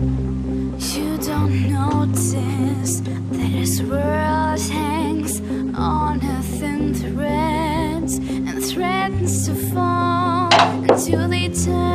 You don't notice that this world hangs on a thin thread and threatens to fall into the eternity.